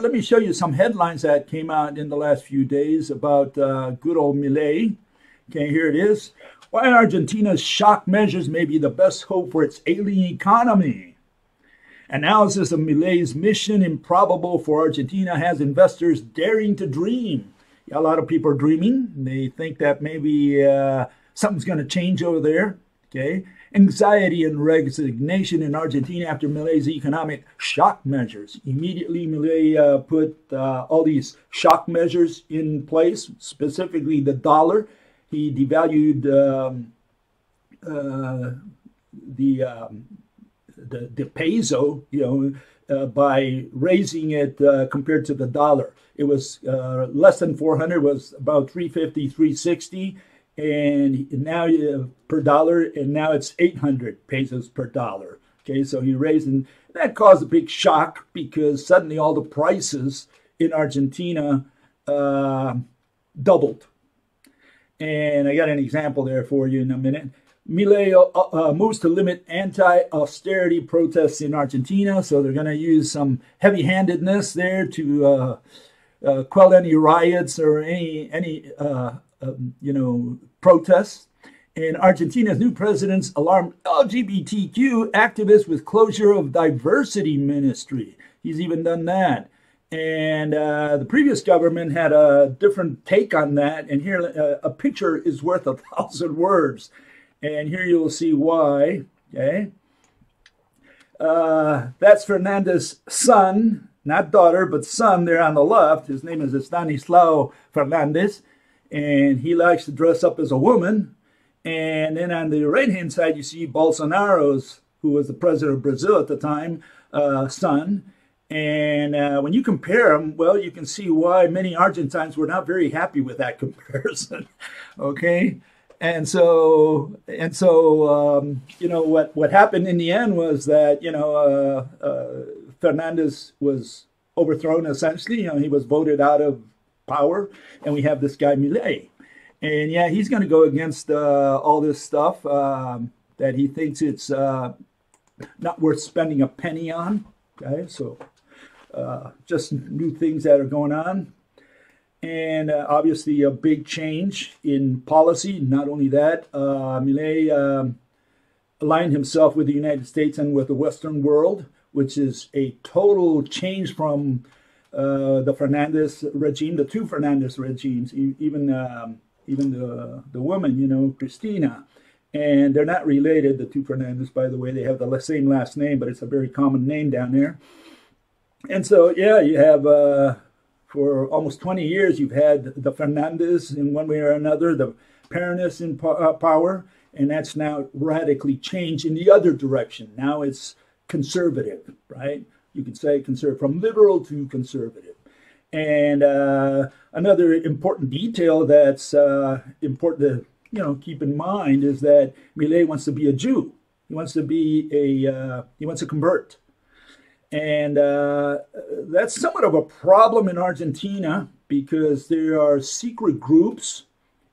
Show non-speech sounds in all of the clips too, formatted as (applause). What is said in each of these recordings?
let me show you some headlines that came out in the last few days about uh, good old Milei. Okay, here it is. Why Argentina's shock measures may be the best hope for its ailing economy. Analysis of Milei's mission improbable for Argentina has investors daring to dream. Yeah, a lot of people are dreaming. They think that maybe uh, something's going to change over there. Okay, anxiety and resignation in Argentina after Milei's economic shock measures. Immediately, Milei uh, put uh, all these shock measures in place, specifically the dollar. He devalued um, uh, the, um, the, the peso, you know, uh, by raising it uh, compared to the dollar. It was uh, less than 400, was about 350, 360 and now uh, per dollar, and now it's 800 pesos per dollar. Okay, so he raised, and that caused a big shock because suddenly all the prices in Argentina uh, doubled. And I got an example there for you in a minute. Milei uh, uh, moves to limit anti-austerity protests in Argentina, so they're going to use some heavy-handedness there to uh, uh, quell any riots or any any uh, um, you know, protests. And Argentina's new president's alarmed LGBTQ activists with closure of diversity ministry. He's even done that. And uh, the previous government had a different take on that. And here, uh, a picture is worth a thousand words. And here you'll see why. Okay. Uh, that's Fernandez's son, not daughter, but son there on the left. His name is Stanislao Fernandez and he likes to dress up as a woman. And then on the right hand side, you see Bolsonaro's, who was the president of Brazil at the time, uh, son. And uh, when you compare them, well, you can see why many Argentines were not very happy with that (laughs) comparison. okay, and so and so um, you know what what happened in the end was that you know uh, uh Fernandez was overthrown essentially. You know, he was voted out of power, and we have this guy Milei. And yeah, he's going to go against uh, all this stuff um, that he thinks it's uh, not worth spending a penny on. Okay, so uh, just new things that are going on. And uh, obviously, a big change in policy. Not only that, uh, Milei um, aligned himself with the United States and with the Western world, which is a total change from the Fernandez regime, the two Fernandez regimes, even um, even the the woman, you know, Cristina, and they're not related. The two Fernandez, by the way, they have the same last name, but it's a very common name down there. And so, yeah, you have uh, for almost 20 years, you've had the Fernandez in one way or another, the Peronists in po- uh, power, and that's now radically changed in the other direction. Now it's conservative, right? You could say conservative, from liberal to conservative. And uh, another important detail that's uh, important to you know keep in mind is that Milei wants to be a Jew. He wants to be a uh, he wants to convert, and uh, that's somewhat of a problem in Argentina because there are secret groups,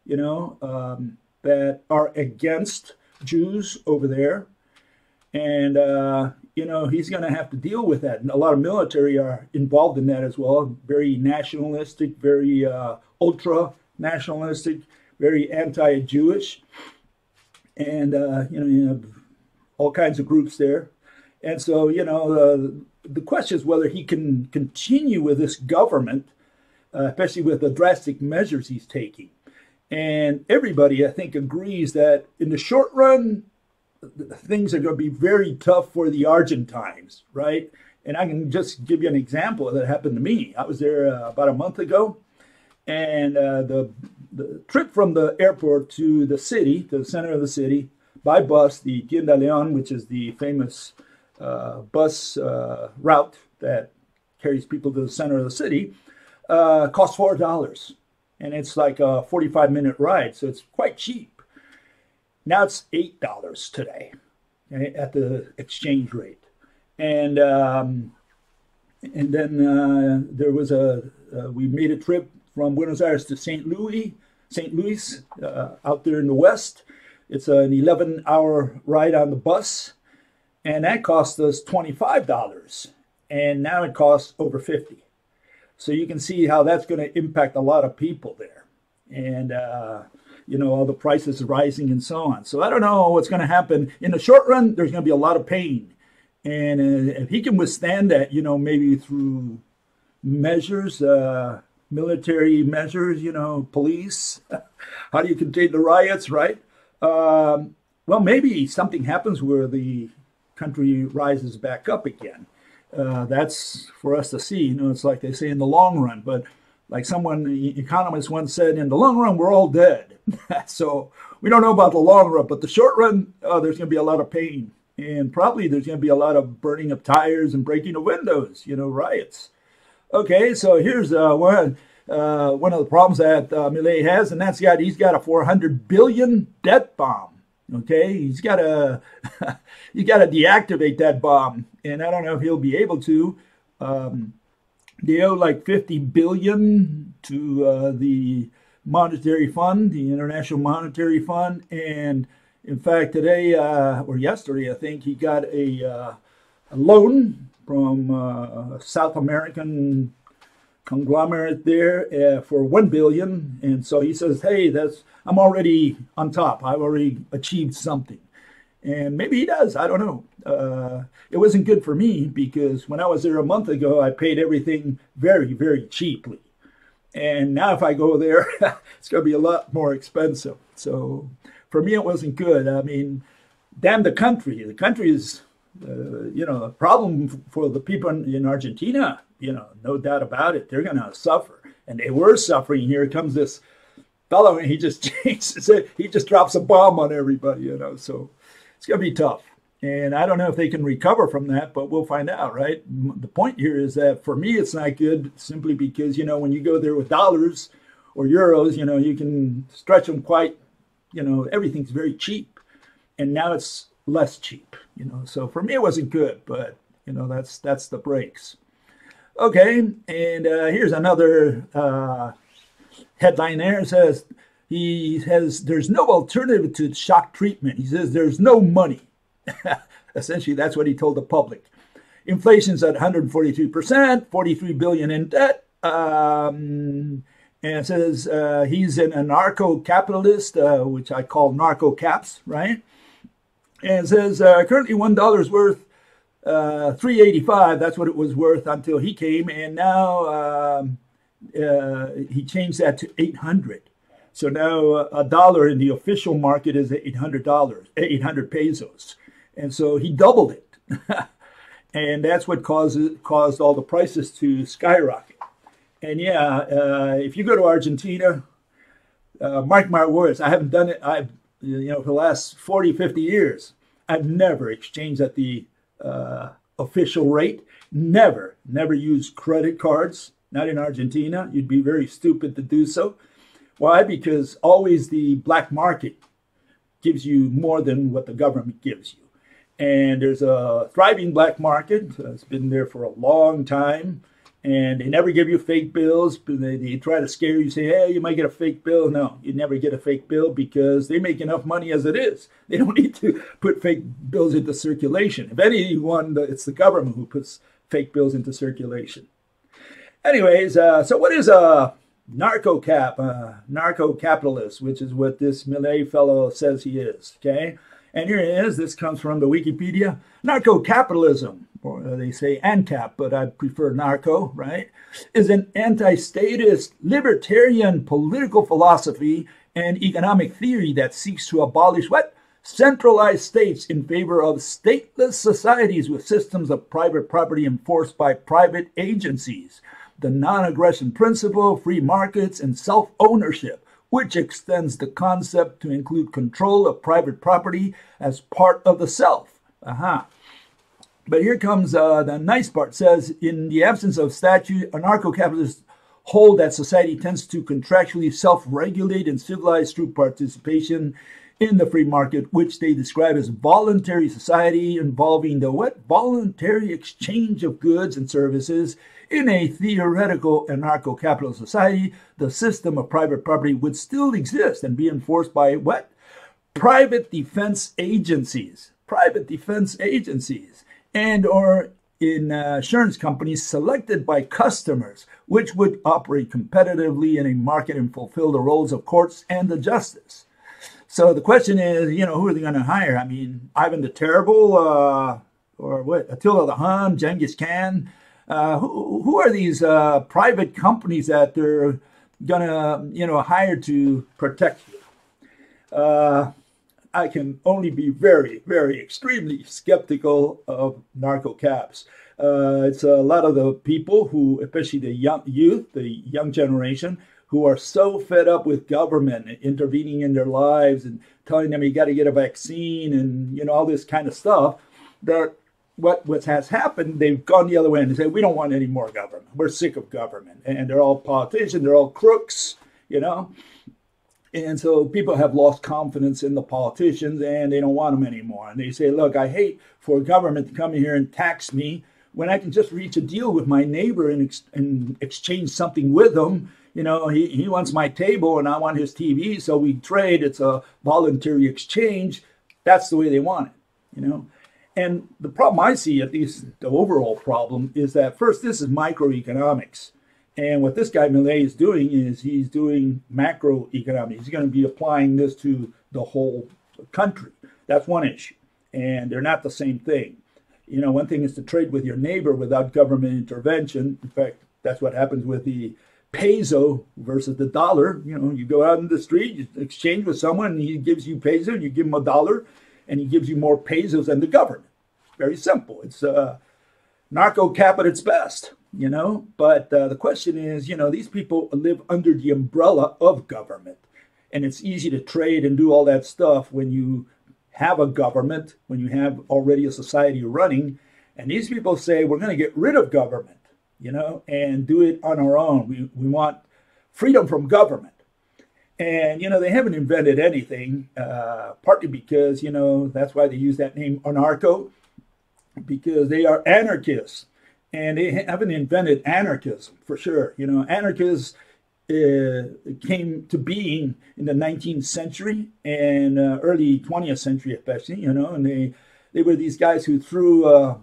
you know, um, that are against Jews over there, and uh, you know, he's going to have to deal with that. And a lot of military are involved in that as well. Very nationalistic, very uh, ultra nationalistic, very anti Jewish. And, uh, you know, you have all kinds of groups there. And so, you know, uh, the question is whether he can continue with this government, uh, especially with the drastic measures he's taking. And everybody, I think, agrees that in the short run, things are going to be very tough for the Argentines, right? And I can just give you an example that happened to me. I was there uh, about a month ago, and uh, the the trip from the airport to the city, to the center of the city, by bus, the Tienda Leon, which is the famous uh, bus uh, route that carries people to the center of the city, uh, costs four dollars, and it's like a forty-five minute ride, so it's quite cheap. Now it's eight dollars today at the exchange rate, and um, and then uh, there was a uh, we made a trip from Buenos Aires to San Luis, San Luis, uh, out there in the west. It's an 11 hour ride on the bus, and that cost us $25. And now it costs over 50 So you can see how that's going to impact a lot of people there. And, uh, you know, all the prices rising and so on. So I don't know what's going to happen. In the short run, there's going to be a lot of pain. And uh, if he can withstand that, you know, maybe through measures, uh, military measures, you know, police, (laughs) how do you contain the riots, right? Um, well, maybe something happens where the country rises back up again. Uh, that's for us to see. You know, it's like they say in the long run, but like someone, economist once said, in the long run, we're all dead. (laughs) so we don't know about the long run, but the short run, uh, there's going to be a lot of pain. And probably there's going to be a lot of burning of tires and breaking of windows, you know, riots. Okay, so here's uh, one, uh, one of the problems that uh, Milei has, and that's got he's got a 400 billion debt bomb. Okay, he's got to you got to deactivate that bomb, and I don't know if he'll be able to. Um, they owe like 50 billion to uh, the monetary fund, the International Monetary Fund, and in fact, today uh, or yesterday, I think he got a, uh, a loan from uh, South American conglomerate there uh, for one billion, and so he says, "Hey, that's I'm already on top. I've already achieved something." And maybe he does. I don't know. Uh, it wasn't good for me because when I was there a month ago, I paid everything very, very cheaply. And now if I go there, (laughs) it's going to be a lot more expensive. So for me, it wasn't good. I mean, damn the country. The country is, uh, you know, a problem for the people in, in Argentina. You know, no doubt about it. They're going to suffer. And they were suffering. Here comes this fellow, and he just changes (laughs) it. He just drops a bomb on everybody, you know. So it's going to be tough. And I don't know if they can recover from that, but we'll find out, right? The point here is that for me, it's not good simply because, you know, when you go there with dollars or euros, you know, you can stretch them quite, you know, everything's very cheap. And now it's less cheap, you know. So for me, it wasn't good, but, you know, that's that's the breaks. Okay, and uh, here's another uh, headline there. It says, he has, there's no alternative to shock treatment. He says there's no money. (laughs) Essentially, that's what he told the public. Inflation's at 143%, 43 billion in debt. Um, and says uh, he's an anarcho-capitalist, uh, which I call narco caps, right? And says uh, currently one dollar is worth uh, 385. That's what it was worth until he came, and now um, uh, he changed that to 800. So now uh, a dollar in the official market is $800, 800 pesos. And so he doubled it. (laughs) and that's what caused, caused all the prices to skyrocket. And yeah, uh, if you go to Argentina, uh, mark my words, I haven't done it, I've, you know, for the last 40, 50 years, I've never exchanged at the uh, official rate. Never, never used credit cards. Not in Argentina. You'd be very stupid to do so. Why? Because always the black market gives you more than what the government gives you. And there's a thriving black market. It's been there for a long time. And they never give you fake bills. They, they try to scare you, say, hey, you might get a fake bill. No, you never get a fake bill because they make enough money as it is. (laughs) They don't need to put fake bills into circulation. If anyone, it's the government who puts fake bills into circulation. Anyways, uh, so what is a narco cap, uh, narco capitalist, which is what this Milei fellow says he is. Okay, and here it is. This comes from the Wikipedia. Narco capitalism, or they say ANCAP, but I prefer narco. Right, is an anti-statist libertarian political philosophy and economic theory that seeks to abolish what centralized states in favor of stateless societies with systems of private property enforced by private agencies the non aggression principle, free markets, and self ownership, which extends the concept to include control of private property as part of the self. Aha. But here comes uh, the nice part. Says, in the absence of statute, anarcho capitalists hold that society tends to contractually self regulate and civilize through participation in the free market, which they describe as voluntary society involving the what? Voluntary exchange of goods and services in a theoretical anarcho capitalist society, the system of private property would still exist and be enforced by what? Private defense agencies. Private defense agencies and or in uh, insurance companies selected by customers, which would operate competitively in a market and fulfill the roles of courts and the justice. So the question is, you know, who are they going to hire? I mean, Ivan the Terrible, uh, or what? Attila the Hun, Genghis Khan. Uh, who, who, are these uh, private companies that they're going to, you know, hire to protect you? Uh, I can only be very, very extremely skeptical of narco caps. Uh, it's a lot of the people who, especially the young youth, the young generation, who are so fed up with government intervening in their lives and telling them you got to get a vaccine and you know all this kind of stuff that what what has happened they've gone the other way and they say we don't want any more government. We're sick of government. And they're all politicians they're all crooks you know? And so people have lost confidence in the politicians and they don't want them anymore. And they say look i hate for government to come in here and tax me when i can just reach a deal with my neighbor and, ex- and exchange something with them you know, he, he wants my table and I want his TV, so we trade. It's a voluntary exchange. That's the way they want it, you know. And the problem I see, at least the overall problem, is that first, this is microeconomics. And what this guy Milei is doing is he's doing macroeconomics. He's going to be applying this to the whole country. That's one issue. And they're not the same thing. You know, one thing is to trade with your neighbor without government intervention. In fact, that's what happens with the peso versus the dollar. You know, you go out in the street, you exchange with someone, and he gives you peso, and you give him a dollar, and he gives you more pesos than the government. Very simple. It's uh, narco cap at its best, you know. But uh, the question is, you know, these people live under the umbrella of government, and it's easy to trade and do all that stuff when you have a government, when you have already a society running. And these people say, we're going to get rid of government you know, and do it on our own. We, we want freedom from government. And, you know, they haven't invented anything, uh, partly because, you know, that's why they use that name anarcho, because they are anarchists. And they haven't invented anarchism for sure. You know, anarchists uh, came to being in the 19th century and uh, early 20th century, especially, you know, and they, they were these guys who threw uh,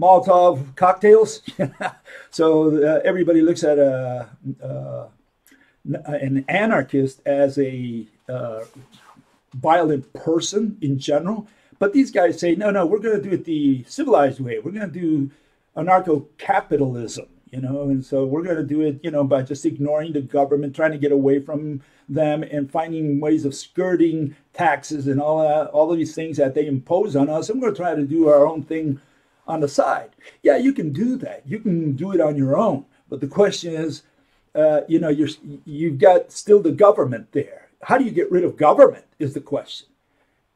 Molotov cocktails. (laughs) so uh, everybody looks at a, uh, an anarchist as a uh, violent person in general. But these guys say, no, no, we're going to do it the civilized way. We're going to do anarcho capitalism, you know, and so we're going to do it, you know, by just ignoring the government, trying to get away from them and finding ways of skirting taxes and all that, all of these things that they impose on us. And we're going to try to do our own thing on the side. Yeah, you can do that. You can do it on your own. But the question is, uh, you know, you're, you've got still the government there. How do you get rid of government is the question.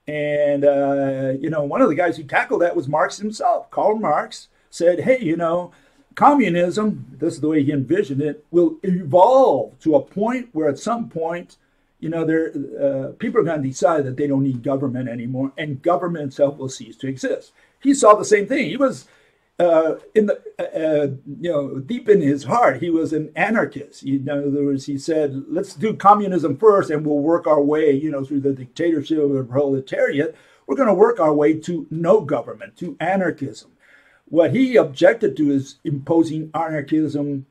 And, uh, you know, one of the guys who tackled that was Marx himself. Karl Marx said, hey, you know, communism, this is the way he envisioned it, will evolve to a point where at some point, you know, there, uh, people are going to decide that they don't need government anymore, and government itself will cease to exist he saw the same thing. He was uh, in the uh, uh, you know deep in his heart, he was an anarchist. In other words, he said, "Let's do communism first, and we'll work our way, you know, through the dictatorship of the proletariat. We're going to work our way to no government, to anarchism." What he objected to is imposing anarchism,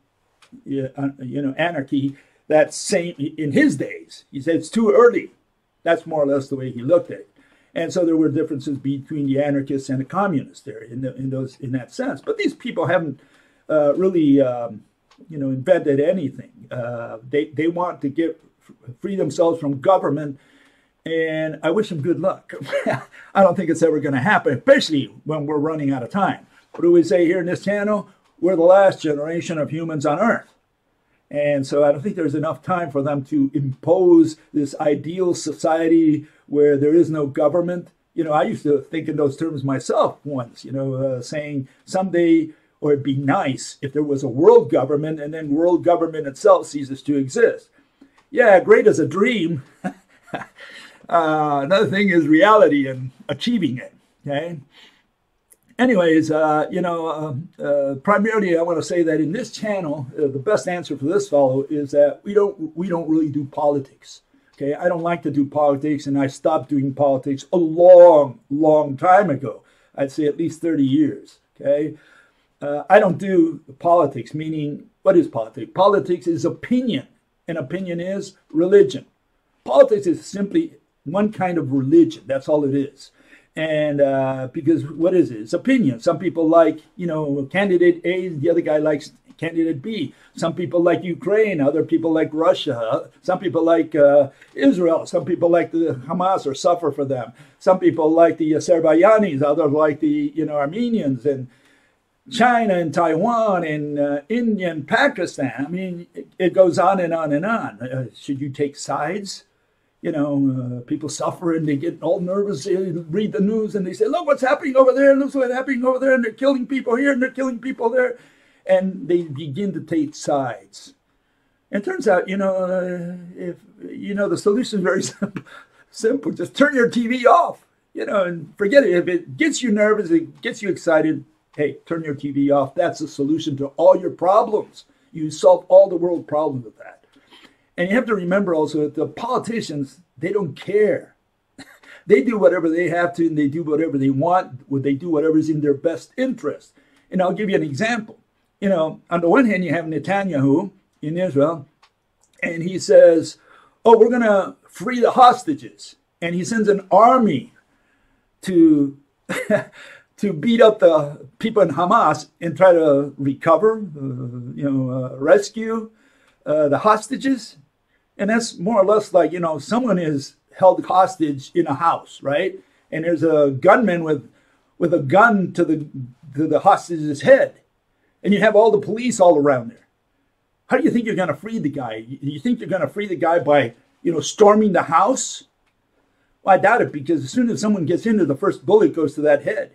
uh, you know, anarchy. That same in his days, he said it's too early. That's more or less the way he looked at it. And so there were differences between the anarchists and the communists there in, the, in those in that sense. But these people haven't uh, really, um, you know, invented anything. Uh, they they want to get free themselves from government, and I wish them good luck. (laughs) I don't think it's ever going to happen, especially when we're running out of time. What do we say here in this channel? We're the last generation of humans on Earth. And so I don't think there's enough time for them to impose this ideal society where there is no government. You know, I used to think in those terms myself once, you know, uh, saying someday, or it'd be nice if there was a world government and then world government itself ceases to exist. Yeah, great as a dream. (laughs) uh, another thing is reality and achieving it. Okay. Anyways, uh, you know, uh, uh, primarily I want to say that in this channel, uh, the best answer for this fellow is that we don't we don't really do politics. Okay, I don't like to do politics, and I stopped doing politics a long, long time ago. I'd say at least 30 years. Okay, uh, I don't do politics, meaning, what is politics? Politics is opinion, and opinion is religion. Politics is simply one kind of religion. That's all it is. And uh, because what is it? It's opinion. Some people like, you know, candidate A, the other guy likes candidate B. Some people like Ukraine, other people like Russia. Some people like uh, Israel. Some people like the Hamas or suffer for them. Some people like the Azerbaijanis. Others like the, you know, Armenians and China and Taiwan and uh, India and Pakistan. I mean, it, it, goes on and on and on. Uh, should you take sides? You know, uh, people suffer and they get all nervous. They read the news and they say, look what's happening over there, look what's happening over there, and they're killing people here and they're killing people there. And they begin to take sides. And turns out, you know, uh, if, you know, the solution is very (laughs) simple. simple. Just turn your TV off, you know, and forget it. If it gets you nervous, it gets you excited, hey, turn your TV off. That's the solution to all your problems. You solve all the world problems with that. And you have to remember also that the politicians, they don't care. (laughs) they do whatever they have to and they do whatever they want. They do whatever is in their best interest. And I'll give you an example. You know, on the one hand, you have Netanyahu in Israel, and he says, Oh, we're going to free the hostages. And he sends an army to. (laughs) to beat up the people in Hamas and try to recover, uh, you know, uh, rescue uh, the hostages. And that's more or less like, you know, someone is held hostage in a house, right? And there's a gunman with with a gun to the to the hostage's head. And you have all the police all around there. How do you think you're going to free the guy? You think you're going to free the guy by, you know, storming the house? Well, I doubt it because as soon as someone gets in there, the first bullet goes to that head.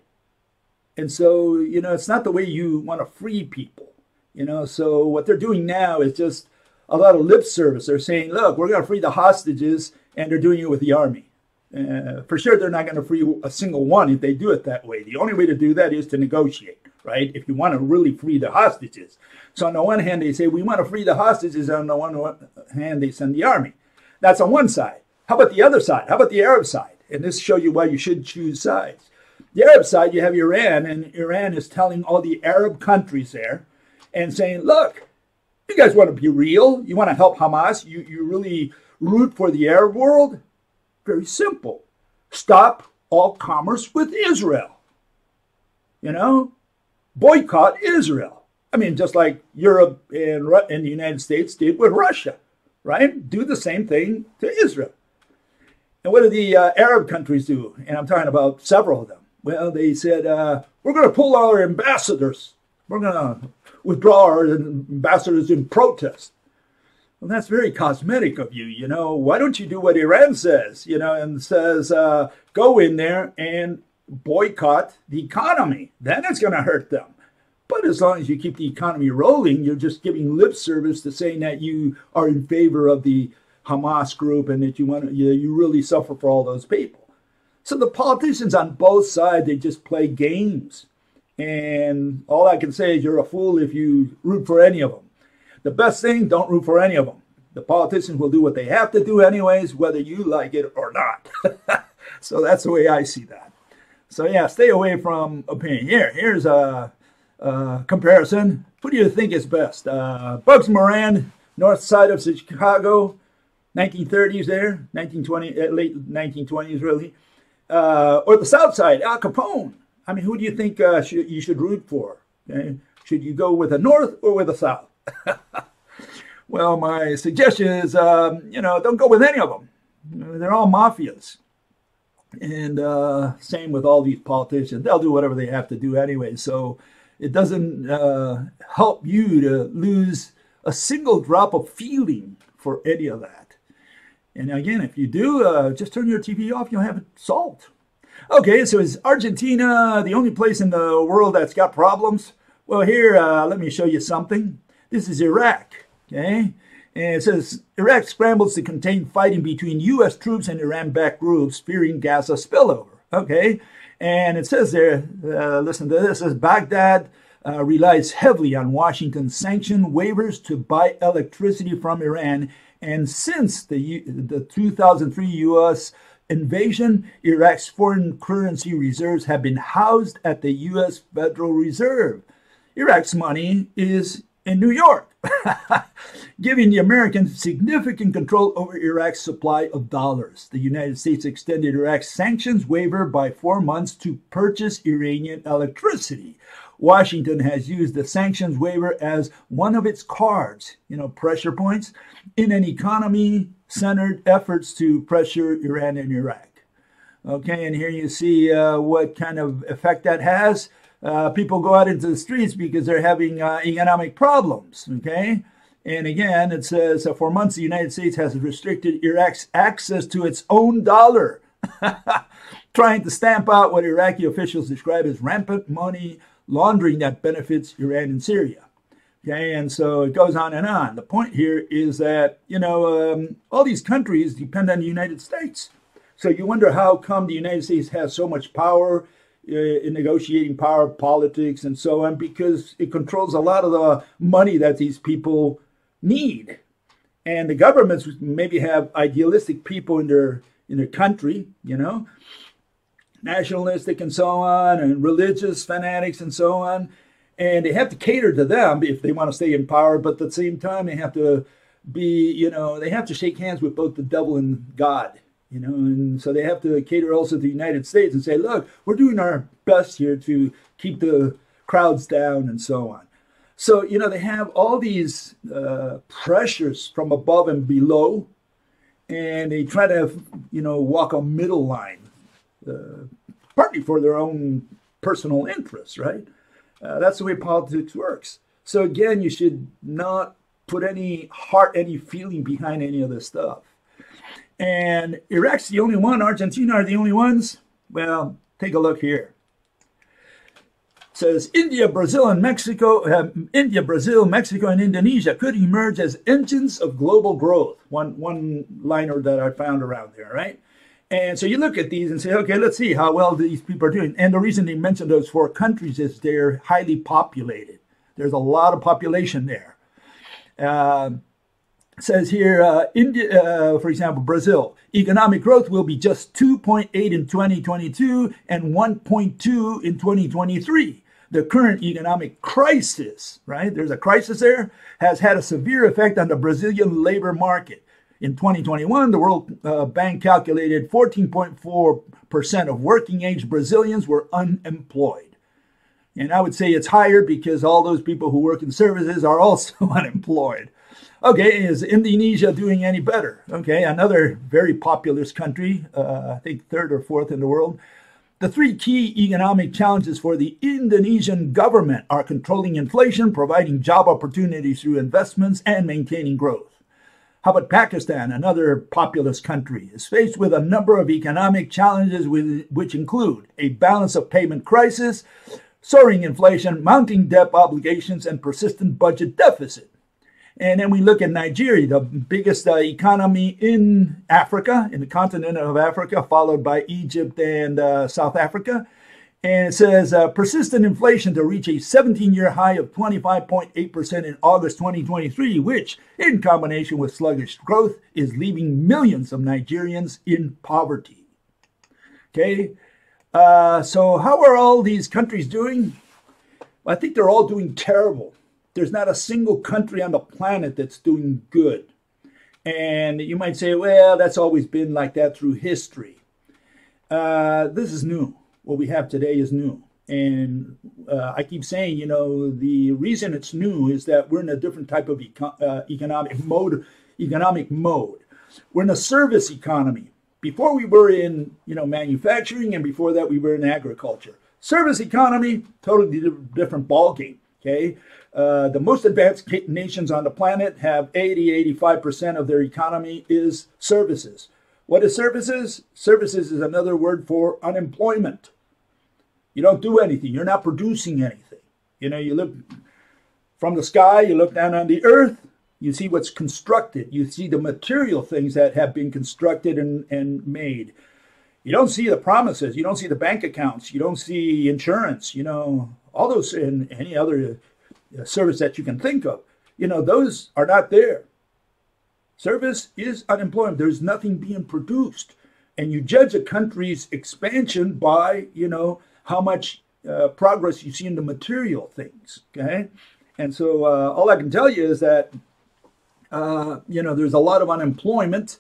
And so, you know, it's not the way you want to free people. You know, so what they're doing now is just a lot of lip service. They're saying, look, we're going to free the hostages, and they're doing it with the army. Uh, for sure, they're not going to free a single one if they do it that way. The only way to do that is to negotiate, right? If you want to really free the hostages. So, on the one hand, they say, we want to free the hostages. On the one hand, they send the army. That's on one side. How about the other side? How about the Arab side? And this shows you why you should choose sides. The Arab side, you have Iran, and Iran is telling all the Arab countries there and saying, look, you guys want to be real? You want to help Hamas? You, you really root for the Arab world? Very simple. Stop all commerce with Israel. You know, boycott Israel. I mean, just like Europe and, and the United States did with Russia, right? Do the same thing to Israel. And what did the uh, Arab countries do? And I'm talking about several of them. Well, they said, uh, we're going to pull our ambassadors. We're going to withdraw our ambassadors in protest. Well, that's very cosmetic of you, you know. Why don't you do what Iran says, you know, and says, uh, go in there and boycott the economy? Then it's going to hurt them. But as long as you keep the economy rolling, you're just giving lip service to saying that you are in favor of the Hamas group and that you want to, you, you really suffer for all those people. So the politicians on both sides, they just play games. And all I can say is you're a fool if you root for any of them. The best thing, don't root for any of them. The politicians will do what they have to do anyways, whether you like it or not. (laughs) so that's the way I see that. So yeah, stay away from opinion. Here, here's a, a comparison. Who do you think is best? Uh, Bugs Moran, north side of Chicago, 1930s there, 1920, uh, late 1920s really, uh, or the south side, Al Capone, I mean, who do you think uh, you should root for? Okay? Should you go with the North or with the South? (laughs) well, my suggestion is, um, you know, don't go with any of them. They're all mafias. And uh, same with all these politicians. They'll do whatever they have to do anyway. So it doesn't uh, help you to lose a single drop of feeling for any of that. And again, if you do, uh, just turn your TV off. You'll have solved. Okay, so is Argentina the only place in the world that's got problems? Well, here, uh, let me show you something. This is Iraq, okay? And it says Iraq scrambles to contain fighting between U.S. troops and Iran-backed groups fearing Gaza spillover. Okay, and it says there, uh, listen to this: it says Baghdad uh, relies heavily on Washington sanction waivers to buy electricity from Iran, and since the the 2003 U.S invasion, Iraq's foreign currency reserves have been housed at the U.S. Federal Reserve. Iraq's money is in New York, (laughs) giving the Americans significant control over Iraq's supply of dollars. The United States extended Iraq's sanctions waiver by four months to purchase Iranian electricity. Washington has used the sanctions waiver as one of its cards, you know, pressure points, in an economy centered efforts to pressure Iran and Iraq. Okay, and here you see uh, what kind of effect that has. Uh, people go out into the streets because they're having uh, economic problems. Okay, and again, it says for months the United States has restricted Iraq's access to its own dollar, (laughs) trying to stamp out what Iraqi officials describe as rampant money laundering that benefits Iran and Syria. Okay, and so it goes on and on. The point here is that you know um, all these countries depend on the United States. So you wonder how come the United States has so much power uh, in negotiating power, politics, and so on, because it controls a lot of the money that these people need. And the governments maybe have idealistic people in their in their country, you know, nationalistic and so on, and religious fanatics and so on. And they have to cater to them if they want to stay in power, but at the same time, they have to be, you know, they have to shake hands with both the devil and God, you know, and so they have to cater also to the United States and say, look, we're doing our best here to keep the crowds down and so on. So, you know, they have all these uh, pressures from above and below, and they try to, you know, walk a middle line partly for their own personal interests, right? Uh, that's the way politics works. So again, you should not put any heart, any feeling behind any of this stuff. And Iraq's the only one. Argentina are the only ones. Well, take a look here. It says India, Brazil, and Mexico, uh, India, Brazil, Mexico, and Indonesia could emerge as engines of global growth. One one liner that I found around there, right? And so you look at these and say, okay, let's see how well these people are doing. And the reason they mention those four countries is they're highly populated. There's a lot of population there. Uh, says here, uh, India, uh, for example, Brazil, economic growth will be just 2.8 in 2022 and 1.2 in 2023. The current economic crisis, right? There's a crisis there, has had a severe effect on the Brazilian labor market. In 2021, the World uh, Bank calculated 14.4% of working age Brazilians were unemployed. And I would say it's higher because all those people who work in services are also (laughs) unemployed. Okay, is Indonesia doing any better? Okay, another very populous country, uh, I think third or fourth in the world. The three key economic challenges for the Indonesian government are controlling inflation, providing job opportunities through investments, and maintaining growth. How about Pakistan, another populous country, is faced with a number of economic challenges which include a balance of payment crisis, soaring inflation, mounting debt obligations, and persistent budget deficit. And then we look at Nigeria, the biggest uh, economy in Africa, in the continent of Africa, followed by Egypt and uh, South Africa. And it says uh, persistent inflation to reach a 17 year high of 25.8% in August 2023, which, in combination with sluggish growth, is leaving millions of Nigerians in poverty. Okay, uh, so how are all these countries doing? I think they're all doing terrible. There's not a single country on the planet that's doing good. And you might say, well, that's always been like that through history. Uh, this is new what we have today is new. And uh, I keep saying, you know, the reason it's new is that we're in a different type of eco- uh, economic mode. Economic mode. We're in a service economy. Before we were in, you know, manufacturing, and before that we were in agriculture. Service economy, totally different ballgame. Okay, uh, the most advanced nations on the planet have 80, 85% of their economy is services. What is services? Services is another word for unemployment. You don't do anything. You're not producing anything. You know, you look from the sky, you look down on the earth, you see what's constructed. You see the material things that have been constructed and, and made. You don't see the promises. You don't see the bank accounts. You don't see insurance. You know, all those and any other uh, service that you can think of. You know, those are not there. Service is unemployment. There's nothing being produced. And you judge a country's expansion by, you know, how much uh, progress you see in the material things. Okay, and so uh, all I can tell you is that uh, you know there's a lot of unemployment,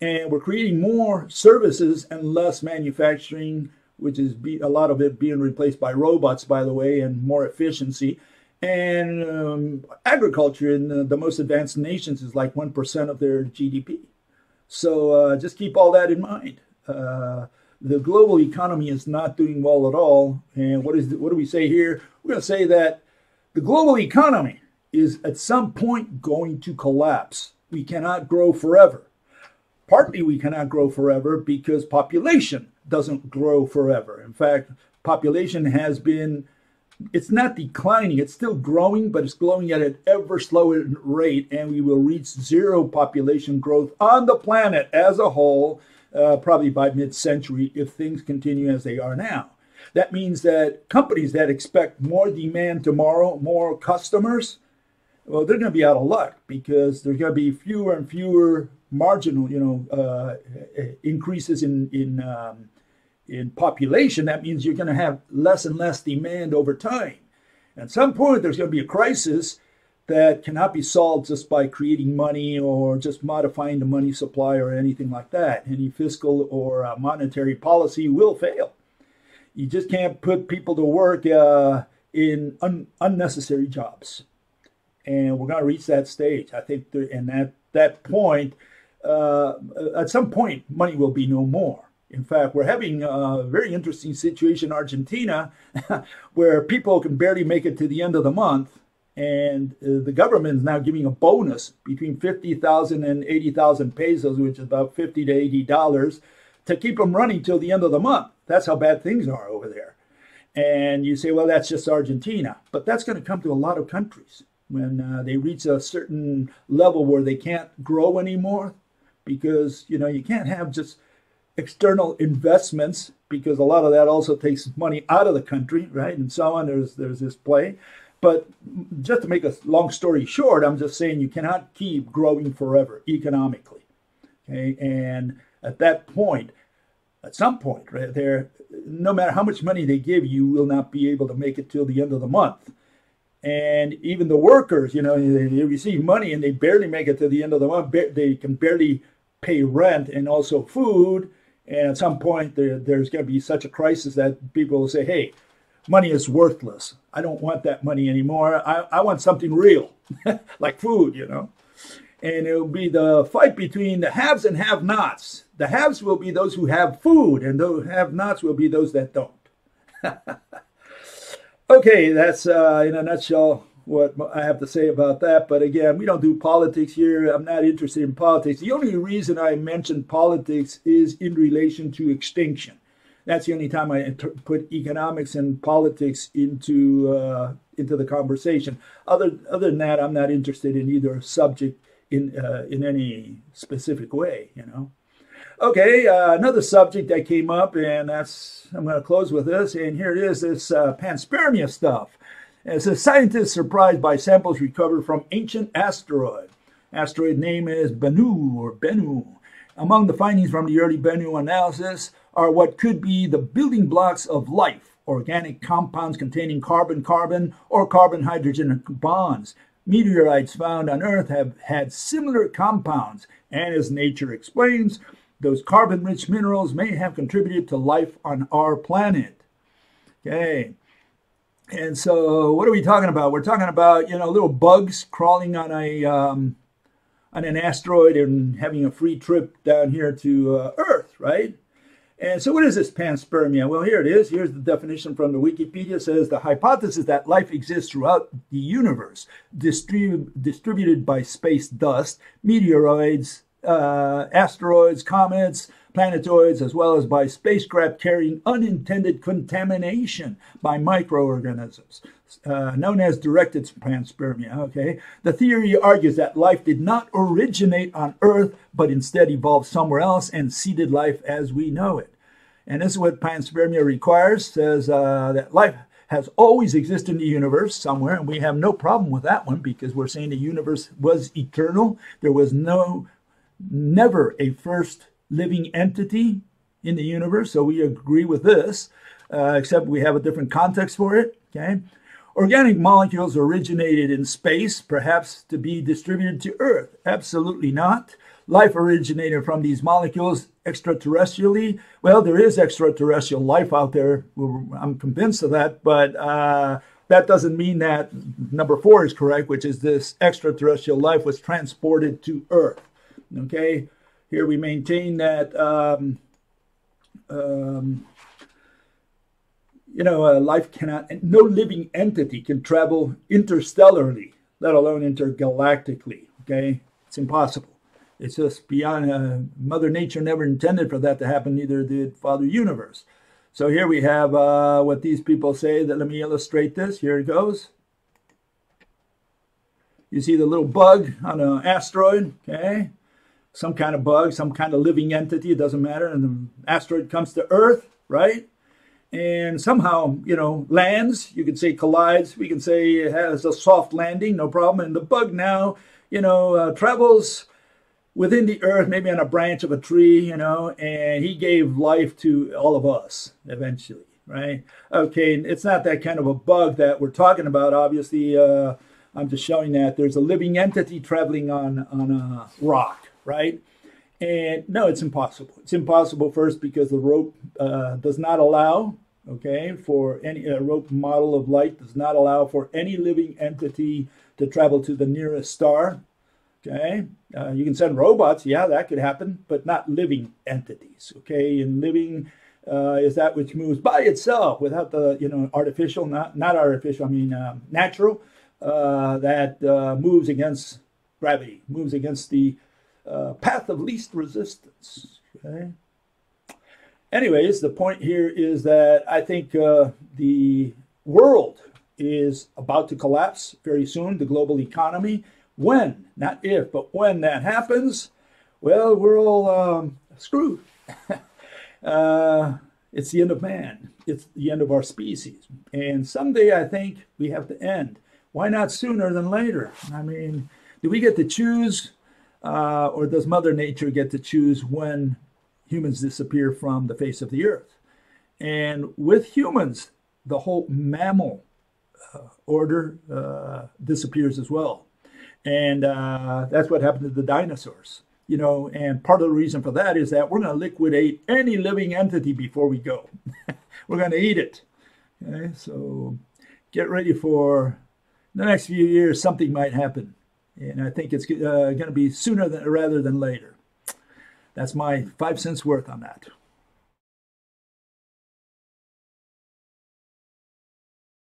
and we're creating more services and less manufacturing, which is be, a lot of it being replaced by robots, by the way, and more efficiency. And um, agriculture in the, the, most advanced nations is like 1% of their GDP. So uh, just keep all that in mind. Uh, the global economy is not doing well at all. And what is the, what do we say here? We're going to say that the global economy is at some point going to collapse. We cannot grow forever. Partly we cannot grow forever because population doesn't grow forever. In fact, population has been it's not declining, it's still growing, but it's growing at an ever slower rate, and we will reach zero population growth on the planet as a whole, uh, probably by mid century, if things continue as they are now. That means that companies that expect more demand tomorrow, more customers, well, they're going to be out of luck because there's going to be fewer and fewer marginal, you know, uh, increases in in um, in population, that means you're going to have less and less demand over time. At some point, there's going to be a crisis that cannot be solved just by creating money or just modifying the money supply or anything like that. Any fiscal or uh, monetary policy will fail. You just can't put people to work uh, in un- unnecessary jobs. And we're going to reach that stage. I think, and at that point, uh, at some point, money will be no more. In fact, we're having a very interesting situation in Argentina (laughs) where people can barely make it to the end of the month. And uh, the government is now giving a bonus between 50,000 and 80,000 pesos, which is about 50 to 80 dollars, to keep them running till the end of the month. That's how bad things are over there. And you say, well, that's just Argentina. But that's going to come to a lot of countries when uh, they reach a certain level where they can't grow anymore because, you know, you can't have just external investments because a lot of that also takes money out of the country, right? And so on. There's there's this play. But just to make a long story short, I'm just saying you cannot keep growing forever economically. Okay, and at that point, at some point, right there, no matter how much money they give you, will not be able to make it till the end of the month. And even the workers, you know, they receive money and they barely make it to the end of the month. They can barely pay rent and also food and at some point, there, there's going to be such a crisis that people will say, hey, money is worthless. I don't want that money anymore. I, I want something real, (laughs) like food, you know. And it will be the fight between the haves and have nots. The haves will be those who have food, and the have nots will be those that don't. (laughs) okay, that's uh, in a nutshell what I have to say about that. But again, we don't do politics here. I'm not interested in politics. The only reason I mention politics is in relation to extinction. That's the only time I put economics and politics into uh, into the conversation. Other other than that, I'm not interested in either subject in uh, in any specific way. You know. Okay, uh, another subject that came up, and that's I'm going to close with this. And here it is: this uh, panspermia stuff. It says scientists surprised by samples recovered from ancient asteroid. Asteroid name is Bennu or Bennu. Among the findings from the early Bennu analysis are what could be the building blocks of life, organic compounds containing carbon-carbon or carbon-hydrogen bonds. Meteorites found on Earth have had similar compounds, and as nature explains, those carbon-rich minerals may have contributed to life on our planet. Okay. And so, what are we talking about? We're talking about you know little bugs crawling on a um, on an asteroid and having a free trip down here to uh, Earth, right? And so, what is this panspermia? Well, here it is. Here's the definition from the Wikipedia. It says the hypothesis that life exists throughout the universe, distrib- distributed by space dust, meteoroids, uh, asteroids, comets, planetoids, as well as by spacecraft carrying unintended contamination by microorganisms, uh, known as directed panspermia. Okay, the theory argues that life did not originate on Earth, but instead evolved somewhere else and seeded life as we know it. And this is what panspermia requires: says uh, that life has always existed in the universe somewhere, and we have no problem with that one because we're saying the universe was eternal. There was no, never a first living entity in the universe, so we agree with this. uh, except we have a different context for it. Okay. Organic molecules originated in space, perhaps to be distributed to Earth. Absolutely not. Life originated from these molecules extraterrestrially. Well, there is extraterrestrial life out there. I'm convinced of that, but uh, that doesn't mean that number four is correct, which is this extraterrestrial life was transported to Earth. Okay, here we maintain that um, um, you know, uh, life cannot, no living entity can travel interstellarly, let alone intergalactically. Okay, it's impossible. It's just beyond. Uh, Mother Nature never intended for that to happen. Neither did Father Universe. So here we have uh, what these people say. That let me illustrate this. Here it goes. You see the little bug on an asteroid. Okay, some kind of bug, some kind of living entity. It doesn't matter. And the asteroid comes to Earth, right? And somehow, you know, lands. You could say collides. We can say it has a soft landing, no problem. And the bug now, you know, uh, travels within the earth, maybe on a branch of a tree, you know, and he gave life to all of us eventually, right? Okay, it's not that kind of a bug that we're talking about. Obviously, uh, I'm just showing that there's a living entity traveling on on a rock, right? And no, it's impossible. It's impossible first because the rope uh, does not allow, okay, for any uh, rope model of light does not allow for any living entity to travel to the nearest star. Okay, uh, you can send robots, yeah, that could happen, but not living entities. Okay, and living uh, is that which moves by itself without the you know artificial, not not artificial, I mean uh, natural, uh, that moves against gravity, moves against the uh, path of least resistance. Okay. Anyways, the point here is that I think uh, the world is about to collapse very soon, the global economy. When, not if, but when that happens, well, we're all um, screwed. (laughs) uh, it's the end of man. It's the end of our species. And someday I think we have to end. Why not sooner than later? I mean, do we get to choose uh, or does Mother Nature get to choose when humans disappear from the face of the earth? And with humans, the whole mammal uh, order uh, disappears as well. And uh, that's what happened to the dinosaurs. You know, and part of the reason for that is that we're going to liquidate any living entity before we go. (laughs) we're going to eat it. Okay, so get ready for the next few years, something might happen and I think it's uh, going to be sooner than, rather than later. That's my five cents worth on that.